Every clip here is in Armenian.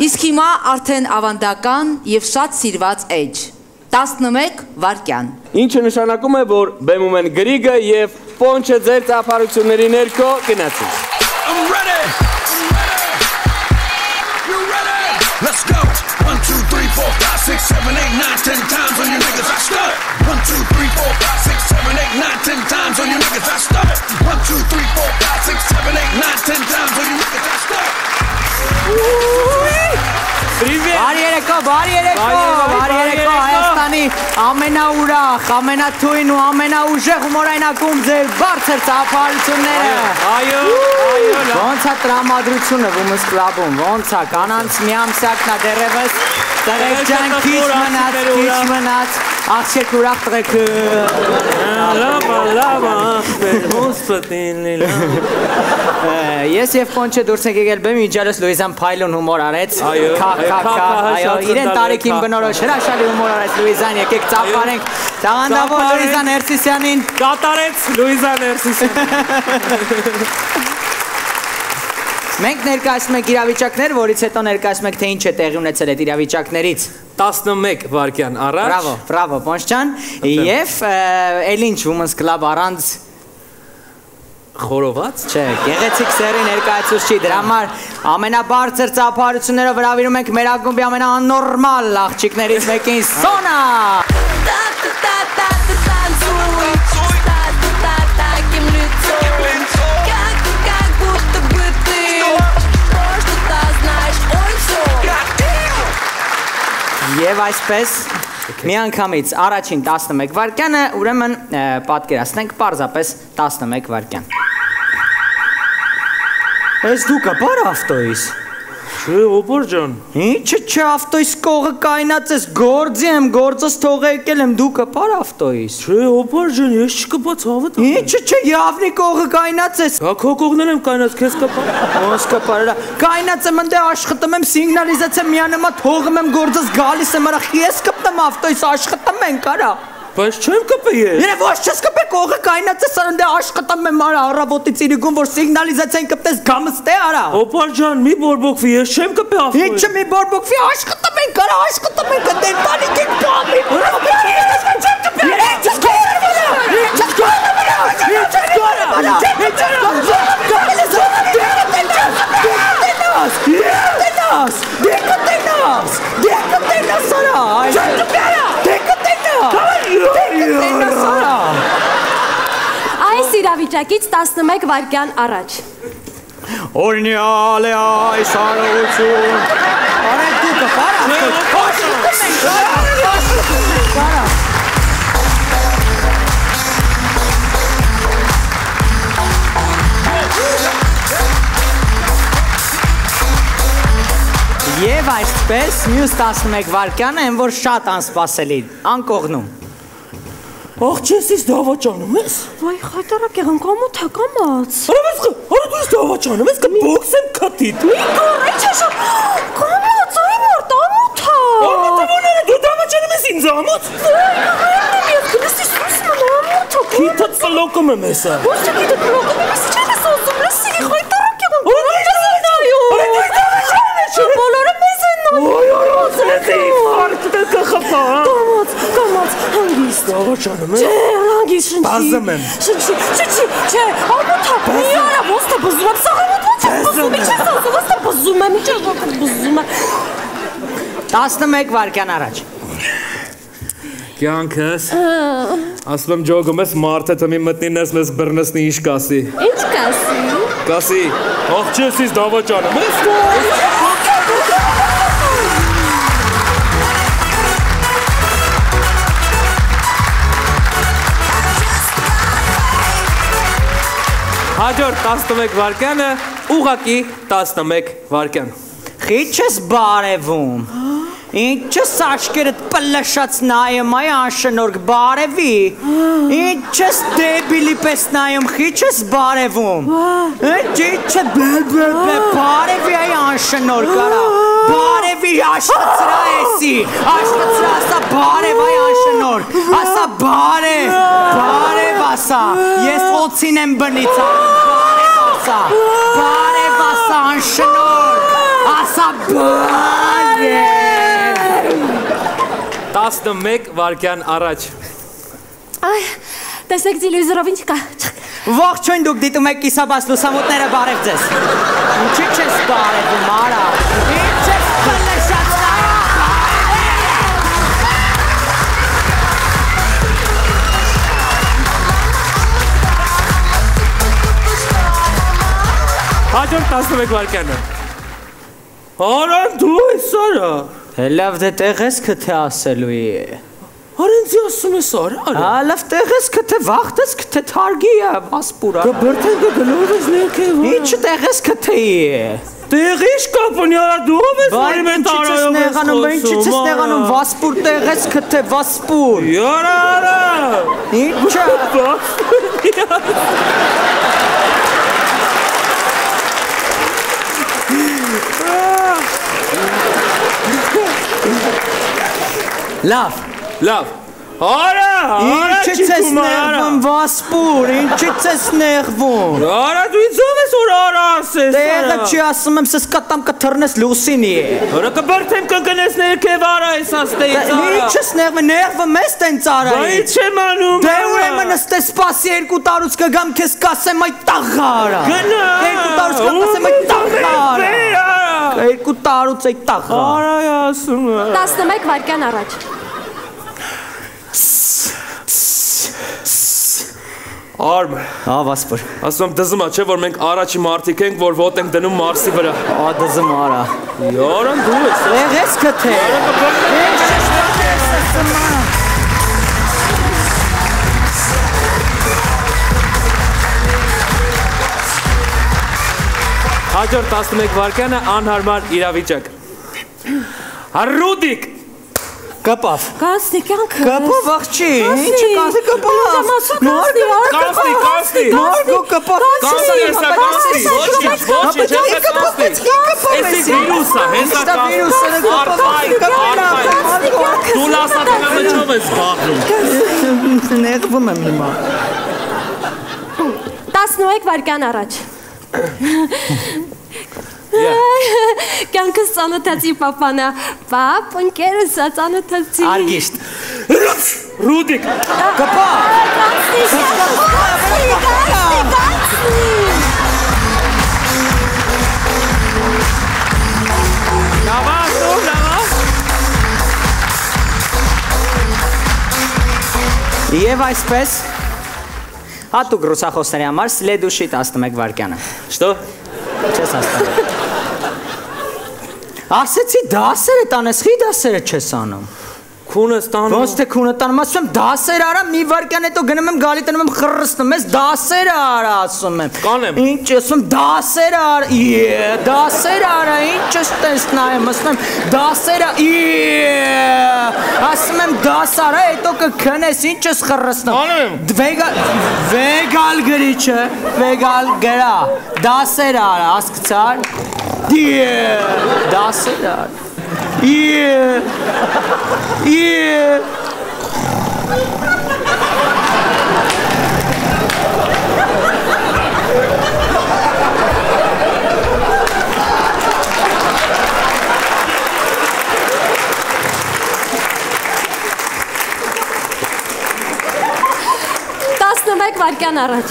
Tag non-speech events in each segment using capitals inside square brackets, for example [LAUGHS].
Իսկ հիմա արդեն ավանդական եւ շատ սիրված էջ 11 վարքյան։ Ինչը նշանակում է, որ բեմում են գրիգը եւ պոնչը ձեր ծափարությունների ներքո գնացին։ I'm ready. I'm ready. You ready? Let's go. 1 2 3 4 5 6 7 8 9 10 10 Բարի երեկո, բարի երեկո, Հայաստանի ամենաուրախ, ամենաթույն ու ամենաուժեղ հումորայնակում ձեր բարձր ծափարությունները։ Այո, այո, լավ։ Ոնց է տրամադրությունը Women's Club-ում, ոնց է կանանց միամսյակն է դերևս տղեկ ջան քիչ մնաց, քիչ մնաց, աղջիկ ուրախ տղեկ Լավա, լավա, պատին լավ։ Ես եւ Պոնչը դուրս ենք եկել բեմ իջալս Լուիզան Փայլոն հումոր արեց։ Այո, Քա քա քա, այո, իրեն տարիքին բնորոշ հրաշալի հումոր արեց Լուիզան, եկեք ծափարենք։ Տաղանդավոր Լուիզան Ներսիսյանին Կատարեց Լուիզա Ներսիսյան։ Մենք ներկայացնում ենք իրավիճակներ, որից հետո ներկայացնում ենք թե ինչ է տեղի ունեցել այդ իրավիճակներից։ 11 վարկյան առաջ։ Բրավո, բրավո, Պոնչյան։ Եվ էլ ինչ Women's Club առանց Խորոված։ Չէ, գեղեցիկ սերի ներկայացուցիչ դրա համար ամենաբարձր ծափարություններով հravirում ենք մեր ակումբի ամենանորմալ աղջիկներից մեկին Սոնա։ Եվ այսպես մի անգամից առաջին 11 վայրկյանը ուրեմն պատկերացնենք պարզապես 11 վայրկյան։ Ես դու կա բար ավտոյիս։ Չէ, օբոր ջան։ Ինչը չէ ավտոյիս կողը կայնած ես գործի եմ, գործս թողը եկել եմ դու կա բար ավտոյիս։ Չէ, օբոր ջան, ես չկպած հավատ։ Ինչը չէ явնի կողը կայնած ես։ Հա քո կողնել եմ կայնած, քեզ կպա։ Ոնց կպարրա։ Կայնած եմ ընդ աշխատում եմ, սիգնալիզացիա միանամա թողում եմ գործս գալիս եմ, արախ ես կպտեմ ավտոյիս աշխատում ենք, արա։ Բայց չեմ կպի ես։ Երբ ոչ չես կպե կողը կայնած ես ընդ աշխատում եմ, արա առավոտից իրիկում, որ սիգնալիզացիան կպտես գամստե, արա։ Օբոր ջան, մի բորբոքվի, ես չեմ կպի ավտոյ։ Ինչը մի բորբոքվի աշխատում ենք, արա աշխատում ենք, դեր տանիք ենք բամի։ Ինչս կորը վրա։ Ինչս կորը վրա։ Ինչս կորը վրա։ Ինչս կորը վրա։ Դեկը տենաս, դեկը տենաս, արա, դեկը տենաս, արա։ Այս իրավիճակից 11 վայրկյան առաջ։ Օրնյալ է այս արարություն։ Արեք դու կպարա։ Եվ այսպես մյուս 11 վարկյանը են որ շատ անսպասելի, անկողնում։ Աղջեսից դավաճանում ես։ Վայ, խայտարակ եղան կամոթ է կամած։ Արավես, արա դու ես դավաճանում ես, կբոքսեմ քթիդ։ Կոր, ինչ է շա։ Կամած, այ մոր տամոթ է։ Ո՞նց դու դավաճանում ես ինձ ամոթ։ Ես գնացի սուս մամոթ Քիթը ծլոկում եմ հեսա։ Ոչ չէ դու պրոգրամը ես չես ասում, լսի, խայտարակ եղան։ Բոլորը մեզ են նայում։ Ոյ, արած ես ֆարտը կխփա։ Կամած, կամած, հանգիստ։ Դավաճանում ես։ Չէ, հանգիստ շնչի։ Բազում եմ։ Շնչի, շնչի, չէ, ամոթ է։ Մի արա, է բզում եմ, սա ամոթ ոնց է բզում, ինչ ես ասում, է բզում եմ, ինչ է բզում եմ։ 11 վարկյան առաջ։ Կյանքս։ Ասում եմ ջոգում ես մարդը թմի մտնի ներս մեզ բռնսնի ինչ կասի։ Ինչ կասի։ Կասի, աղջեսից դավաճանում ես։ Հաջորդ 11 վարկյանը ուղակի 11 վարկյան։ Խիչ ես բարևում։ Ինչս աչքերդ պլշած նայում այ անշնորհ բարևի։ Ինչս դեբիլի պես նայում խիչ ես բարևում։ Ինչը բեբե բարևի այ անշնորհ կարա։ Բարևի աշկծրա էսի։ Աշկծրա ասա բարև այ անշնորհ։ Ասա բարև։ Բարև ասա։ Ես օծին եմ բնից։ Բարև ասա։ Բարև ասա անշնորհ։ Ասա 11 վարկյան առաջ։ Այ, տեսեք տելևիզորով ինչ կա։ Ողջույն դուք դիտում եք կիսաբաց լուսամուտները բարև ձեզ։ Ինչի՞ չես բարևում, արա։ Հաջորդ 11 վարկյանը։ Արան դու ես արա։ Լավ դե տեղես քթե ասելու է։ Արենցի ասում ես արա։ արա։ Ա լավ տեղես քթե վախտես քթե թարգի է ասպուրա։ Բրտեն գլով ես ներքև։ Ինչ տեղես քթե է։ Տեղիշ կապնի արա դու ես որի մեն տարայով ես նեղանում, ինչից ես նեղանում վասպուր տեղես քթե վասպուր։ Յարա արա։ Ինչա։ Լավ։ Լավ։ Արա, արա Ինչից ես նեղվում վասպուր, ինչից ես նեղվում։ Արա դու ինձ ով ես որ արա ասես։ Տեղը չի ասում եմ, սես կտամ կթռնես լուսինի է։ Արա կբրթեմ կգնես ներքև արա ես աստեից արա։ Ինչ ես նեղվում, նեղվում ես տենց արա։ Բա ինչ եմ անում։ Դե ուրեմն ըստե սպասի երկու տարուց կգամ քեզ կասեմ այ տաղա արա։ Գնա։ Երկու տարուց կասեմ այ տաղա արա։ Արա։ Երկու տարուց այ տաղա։ Արա ասում է։ 11 վարկյան առաջ։ Արմ, Հա, վասպուր։ ասում եմ դզումա չէ որ մենք առաջի մարտիկ ենք որ ոտ ենք դնում Մարսի վրա։ Ա դզում արա։ Յարան դու ես։ Եղես քթե։ Ինչ ես Հաջորդ 11 վարկյանը անհարմար իրավիճակ։ Հարուդիկ Կպավ։ Կասնի կյանքը։ Կպավ աղջի։ Ինչ կասի կպավ։ Նոր Կաստի, կաստի։ Նոր գո կպավ։ Կաստի, հեսա կաստի։ Ոչինչ, ոչինչ, հեսա կաստի։ Էսի վիրուսա, հեսա կաստի։ Արփայ, արփայ։ Դու լասատենա մեջով ես բախնում։ Նեղվում եմ հիմա։ 11 վարկյան առաջ։ [LAUGHS] Կյանքս ծանոթացի պապանա, պապ, ընկերս սա ծանոթացի։ Արգիշտ, ռուդիկ, կպա։ Կանցնի, կանցնի, կանցնի, կանցնի։ Նավաս, նոր, նավաս։ Եվ այսպես, հատուկ ռուսախոսների համար սլեդուշի 11 վարկյանը։ Շտո։ Չես աստանում։ Ասեցի դասերը տանես, խի դասերը չես անում։ Քունը ստանում։ Ոնց թե քունը տանում, ասում եմ դասեր արա, մի վարկյան հետո գնում եմ գալի տնում եմ խռստում, ես դասեր արա ասում եմ։ Կանեմ։ Ինչ ասում դասեր արա, իե, դասեր արա, ինչ ես տես նայեմ, ասում եմ դասեր իե, ասում եմ դաս արա, հետո կքնես, ինչ ես խռստում։ Կանեմ։ Վեգալ վեգալ գրիչը, վեգալ գրա, դասեր արա, հասկացար։ Իե, դասեր արա։ Իե, իե։ Տասնմեկ վարկյան առաջ։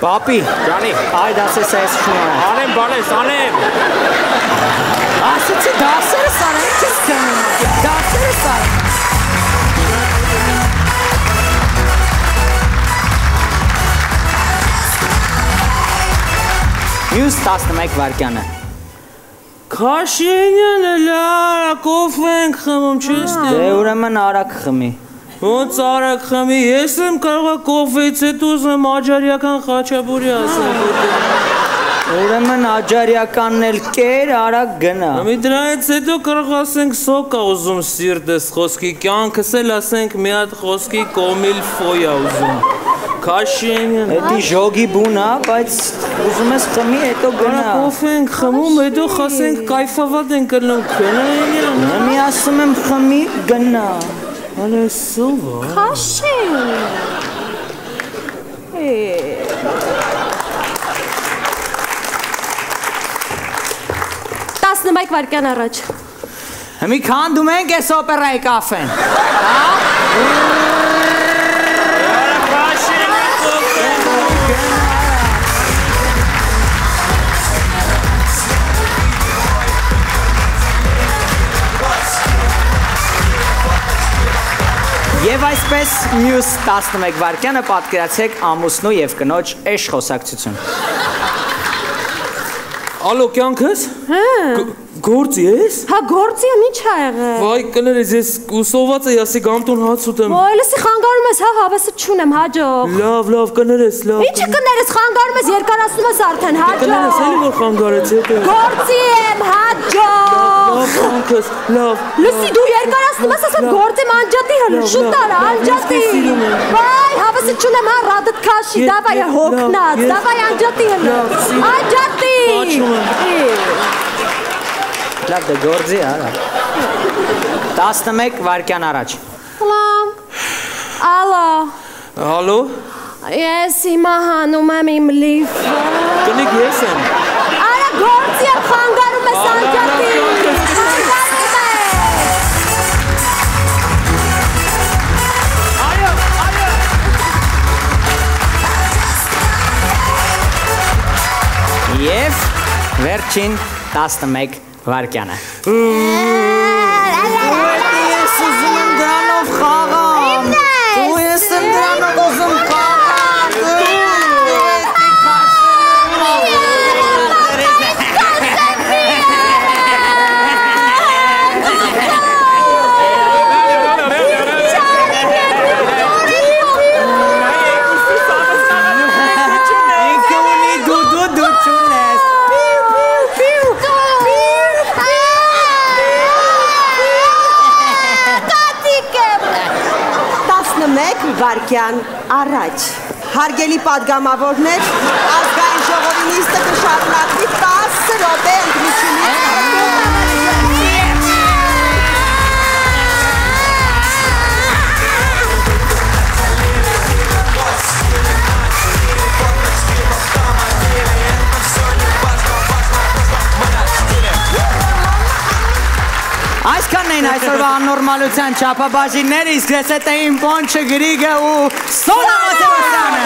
Պապի, Ջանի, այ դասես ես շնորհ։ անեմ բանես, անեմ։ Ասեցի դասերը սարը, ինչ ես կնում։ Դասերը սարը։ Մյուս 11 վարկյանը։ Քաշենյանը լարա, կոֆե ենք խմում, չես Դե դե։ ուրեմն արագ խմի։ Ոնց արագ խմի, ես եմ կարողա կոֆեից հետո ուզեմ աջարիական խաչապուրի ասեմ։ Ուրեմն աջարիականն էլ կեր, արագ գնա։ Ամի դրանից հետո կարող ասենք սոկ ա ուզում սիրտես խոսքի կյանքս էլ ասենք մի հատ խոսքի կոմիլ ֆոյ ա ուզում։ Քաշենյան։ Էդի ժոգի բուն ա, բայց ուզում ես խմի, հետո Գնա գնա։ կոֆե ենք խմում, հետո խասենք կայֆավատ ենք կլնում քնայինյան։ Մի ասում եմ խմի, գնա։ Հələ սովա։ Քաշի։ 11 վայրկյան առաջ։ Մի քանդում ենք այս օպերայի կաֆեն։ Եվ այսպես մյուս 11 վայրկյանը պատկերացեք ամուսնու եւ կնոջ էշ խոսակցություն։ Ալո, կյանքս։ Հա։ Գործի ես։ Հա գործի եմ ինչ ա եղել։ Վայ, կներես, ես ուսոված եմ, ասի գամտուն հաց ուտեմ։ Ոյ, լսի խանգարում ես, հա, հավեսը չունեմ, հաջող։ Լավ, լավ, կներես, լավ։ Ինչը կներես, խանգարում ես, երկարացնում ես արդեն, Կներես, էլի հաջող։ որ խանգարեց, հետո։ Գործի եմ, հաջող։ Լավ, կյանքս, լավ։ Լսի դու երկարացնում ես, ասած գործի եմ անջատի հələ, Լավ, շուտ արա, անջատի։ Վայ, հավեսը չունեմ, հա, ռադդ քաշի, դավայ հոգնած, դավայ անջատի հələ։ Լավ, Աչում եմ։ Լավ դե գործի արա։ 11 վայրկյան առաջ։ Լամ։ Ալո։ Ալո, Ես հիմա հանում եմ իմ լիֆը։ կնիկ ես եմ։ Արա գործի եմ խանգարում վերջին 11 վայրկյանը։ մեկ վարկյան առաջ։ Հարգելի падգամավորներ, ազգային ժողովի նիստը կշարունակվի 10 րոպե ընդմիջումից հետո։ Այսքանն էին այսօրվա աննորմալության չափաբաժինները, իսկ ես հետ էին Պոնչը Գրիգը ու Սոնա Մաթևոսյանը։